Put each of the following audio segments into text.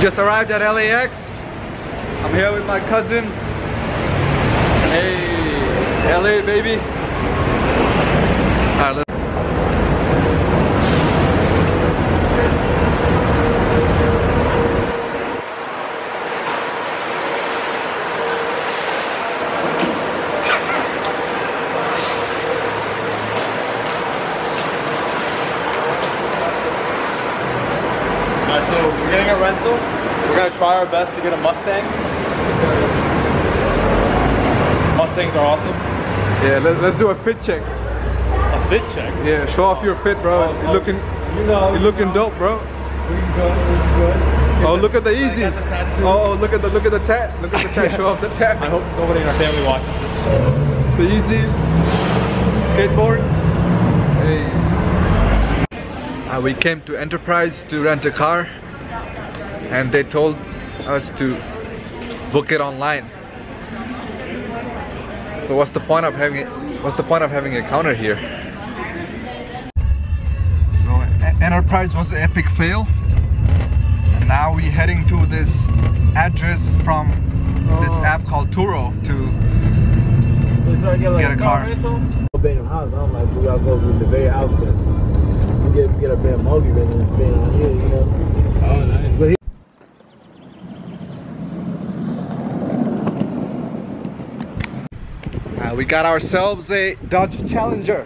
Just arrived at LAX. I'm here with my cousin. Hey, LA baby. Alright, let's we're rental. We're gonna try our best to get a Mustang. Mustangs are awesome. yeah, let, let's do a fit check. A fit check. Yeah, show off your fit, bro. Oh, You're oh, looking, You know. you're looking dope, bro. Looking good. Looking good. Oh, look at the I got Yeezys. the tattoo. Oh, look at the look at the tat. Look at the tat. Show off the tat. I hope nobody in our family watches this. The Yeezys. Skateboard. Hey. Uh, we came to Enterprise to rent a car, and they told us to book it online. So what's the point of having it? What's the point of having a counter here? So Enterprise was an epic fail. And now we're heading to this address from this Oh. app called Turo to Get Get a car. Bam house. I'm like, we gotta go to the very house then. Get get a Bam Mogi then and stay on here, you know. Oh, nice. But he, Uh, we got ourselves a Dodge Challenger.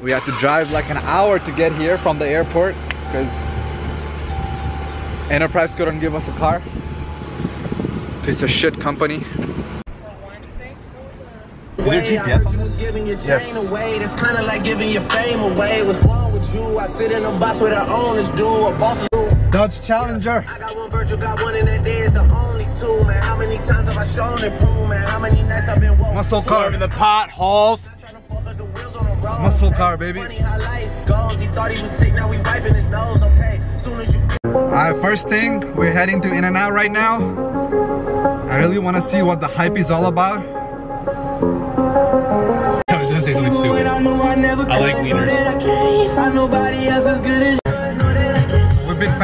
We had to drive like an hour to get here from the airport because Enterprise couldn't give us a car. Piece of shit company. Is there GPS on this? Giving your chain Yes. away, that's kind of like giving your fame away. What's wrong with you? I sit in a box where the owners do, a boss do. Dodge Challenger. I got one Virgil, got one, and that day is the only two, man. How many times have I shown it, prove, man? How many nights I've been woke? Muscle car. Serving the potholes. Trying to fuck up the wheels on the road, Muscle car, baby. Funny how life goes. He thought he was sick, now we wiping his nose, okay? Soon as you Alright, first thing, we're heading to In-N-Out right now. I really want to see what the hype is all about. I was gonna say something stupid. I like wieners.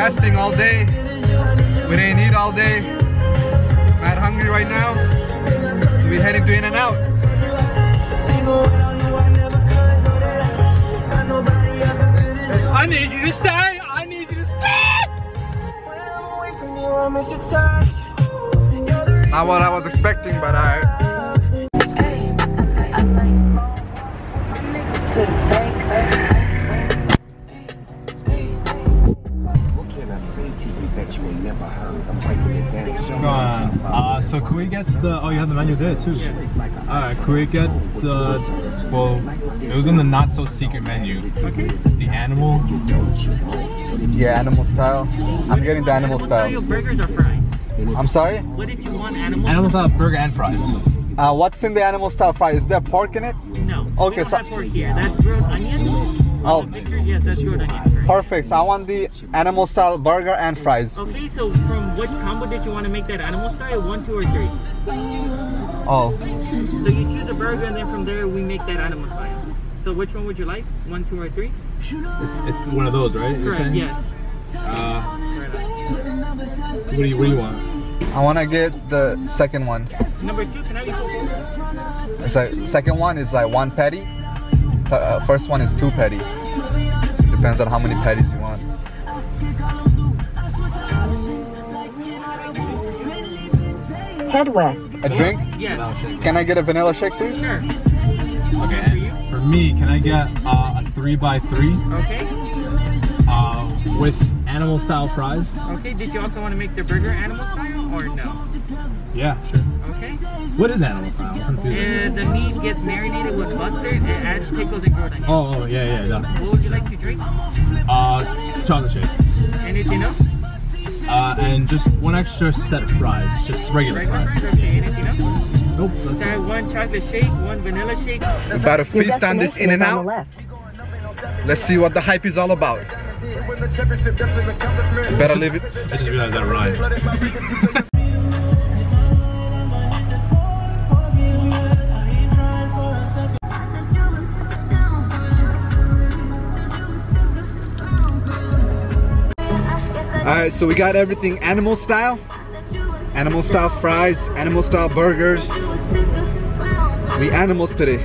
We've been fasting all day. We didn't eat all day. Mad hungry right now. So we're heading to In-N-Out. I need you to stay. I need you to stay. Not what I was expecting, but I. What so could we get the? Oh, you have the menu there too. All right, could we get the? Well, it was in the not so secret menu. Okay. The animal. Yeah, animal style. I'm getting the animal style. Style burgers or fries? I'm sorry? What did you want? Animal? Animal style burger and fries. Uh, what's in the animal style fry? Is there pork in it? No. Okay, we don't so- have pork here. That's grilled onion. Oh. Yes, that's grilled onion. Perfect. So I want the animal style burger and fries. Okay, so from what combo did you want to make that animal style? One, two, or three? Oh, So you choose a burger, and then from there we make that animal style. So which one would you like? One, two, or three? It's, it's one of those, right? You're Correct. Yes. Uh, what do you What do you want? I want to get the second one. Number two, can I be so It's like second one is like one patty. Uh, first one is two patty. Depends on how many patties you want. Head west. A drink? Yes. Can I get a vanilla shake, please? Sure. Okay. For you? For me, can I get uh, a three by three Okay. uh, with animal style fries? Okay. Did you also want to make the burger animal style or no? Yeah, sure. Okay. What is animal style? I'm confused. Uh, the meat gets marinated with mustard and adds pickles and grilled onions. Oh, oh, yeah, yeah, yeah. What would you like to drink? Uh, chocolate shake. Anything else? Uh, and just one extra set of fries, just regular Regular fries. fries? Okay. Anything else? Nope, that's Try one chocolate shake, one vanilla shake. We're about to feast on this in and is on the out. Let's see what the hype is all about. Better leave it. I just realized that rhyme. Alright, so we got everything animal style. Animal style fries, animal style burgers. We animals today.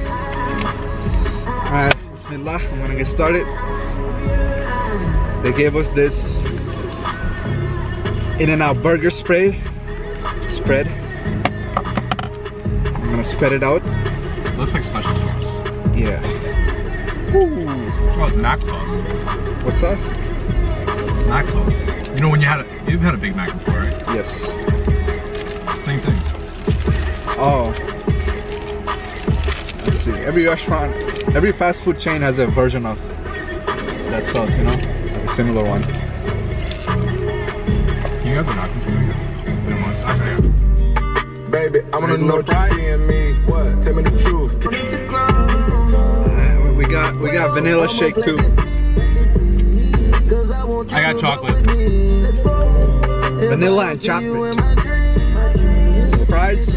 Alright, Bismillah, I'm gonna get started. They gave us this In-N-Out burger spray spread. I'm gonna spread it out. Looks like special sauce. Yeah. Oh, it's mac sauce. What sauce? Mac sauce. You know when you had a, you've had a Big Mac before, right? Yes. Same thing. Oh. Let's see. Every restaurant, every fast food chain has a version of that sauce, you know? Like a similar one. You have the mac and cheese. You don't want- okay, yeah. Baby, I wanna Ready to know go what you see in me. What? Tell me the truth. Uh, we got we got vanilla shake too. I got chocolate. Vanilla and chocolate. Fries.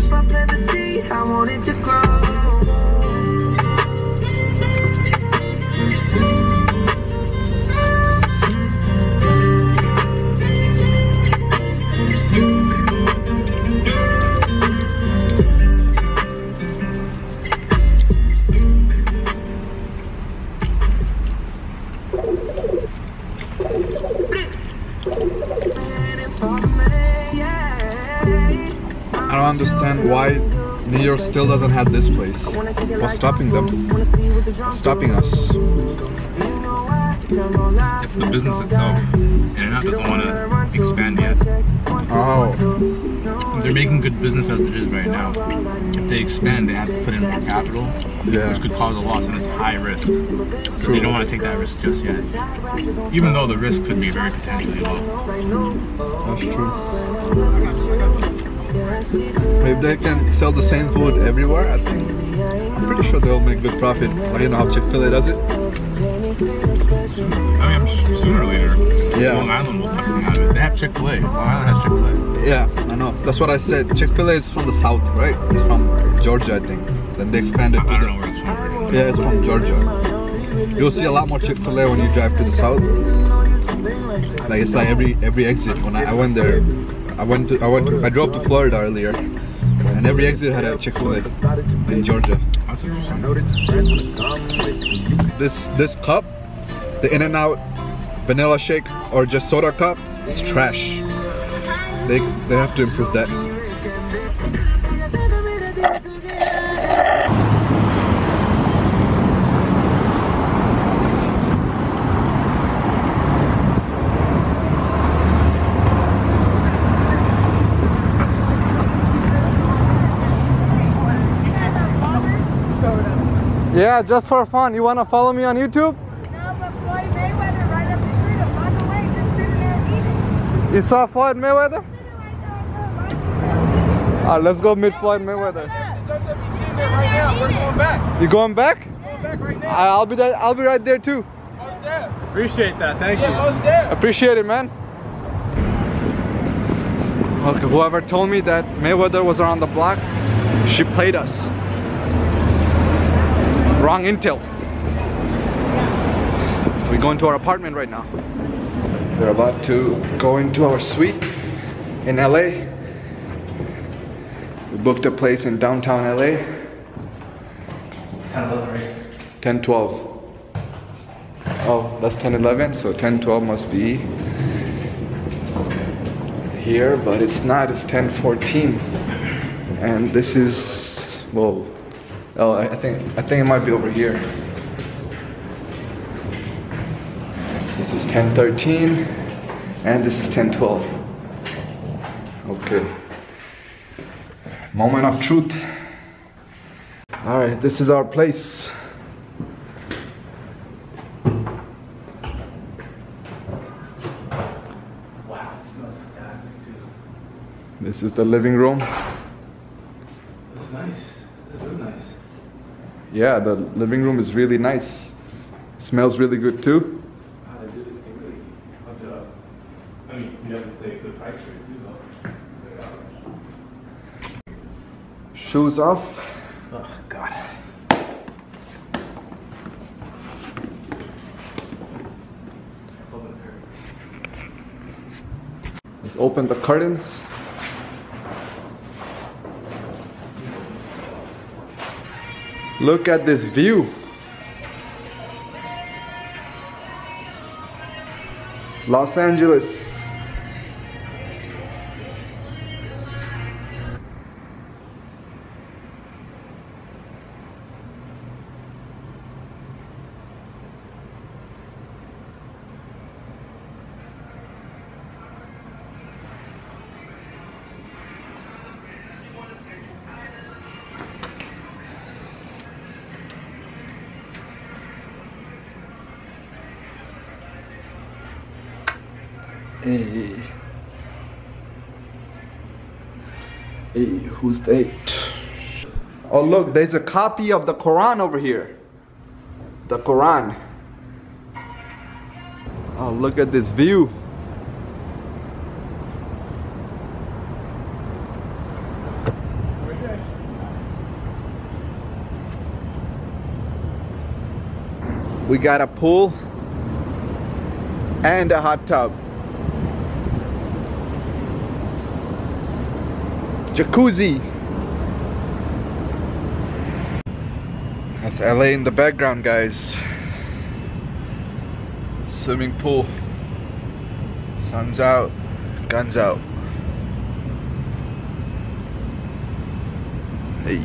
Why New York still doesn't have this place. What's stopping them? What's stopping us? It's the business itself. And doesn't want to expand yet. Oh, They're making good business as it is right now. If they expand, they have to put in more capital, yeah. which could cause a loss, and it's high risk. True. They don't want to take that risk just yet. Even though the risk could be very potentially low. That's true. If they can sell the same food everywhere, I think I'm pretty sure they'll make good profit. Like you know how Chick-fil-A does it? I mean, sooner or later, Yeah. Long Island will definitely have it. They have Chick Fil A. Long Island has Chick Fil A. Yeah, I know. That's what I said. Chick-fil-A is from the south, right? It's from Georgia, I think. Then they expanded I to don't the know where it's from. Yeah, it's from Georgia. You'll see a lot more Chick-fil-A when you drive to the south. Like it's like every every exit. When I, I went there, I went to I went to I drove to Florida earlier, and every exit had a Chick-fil-A in Georgia. That's interesting. This this cup, the In-N-Out vanilla shake or just soda cup, is trash. They they have to improve that. Yeah, just for fun. You wanna follow me on YouTube? No, but Floyd Mayweather right up the street, a block away, just sitting there eating. You saw Floyd Mayweather? Alright, let's go meet Floyd Mayweather. You going back? I- I'll be there. I'll be right there too. Appreciate that. Thank you. Appreciate it, man. Okay, whoever told me that Mayweather was around the block, she played us. Wrong intel. So we go into our apartment right now. We're about to go into our suite in LA. We booked a place in downtown LA. 10 12. Oh, that's 10 11, so 10 12 must be here, but it's not, it's 10 14. And this is, whoa. Oh, I think, I think it might be over here. This is 10 13, and this is 10 12. Okay. Moment of truth. All right, this is our place. Wow, it smells fantastic too. This is the living room. It's nice. It's really nice. Yeah, the living room is really nice. smells really good too. Wow, they really, they really hooked it up. I mean, you have to pay a good price for it too, though. Shoes off. Oh God. Let's open the curtains. Look at this view. Los Angeles. Hey. Hey, who's that? Oh look, there's a copy of the Quran over here. The Quran. Oh, look at this view. We got a pool and a hot tub. Jacuzzi. That's LA in the background, guys. Swimming pool. Sun's out, guns out. Hey.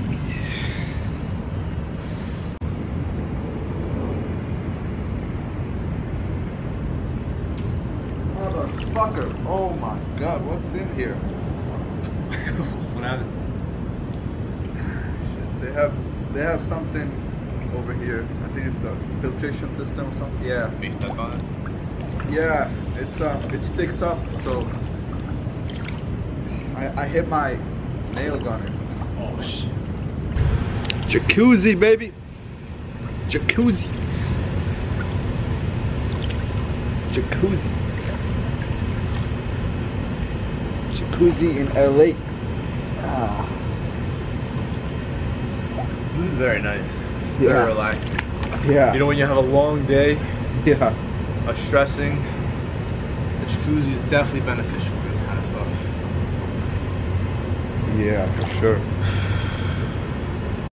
Motherfucker. Oh my god, what's in here? What They have they have something over here. I think it's the filtration system or something. Yeah. Are you stuck on it? Yeah, it's uh it sticks up so I I hit my nails on it. Oh shit. Jacuzzi baby. Jacuzzi. Jacuzzi. Jacuzzi in LA. Ah. This is very nice. Yeah. Very relaxing. Yeah. You know when you have a long day yeah. of stressing, the jacuzzi is definitely beneficial for this kind of stuff. Yeah, for sure.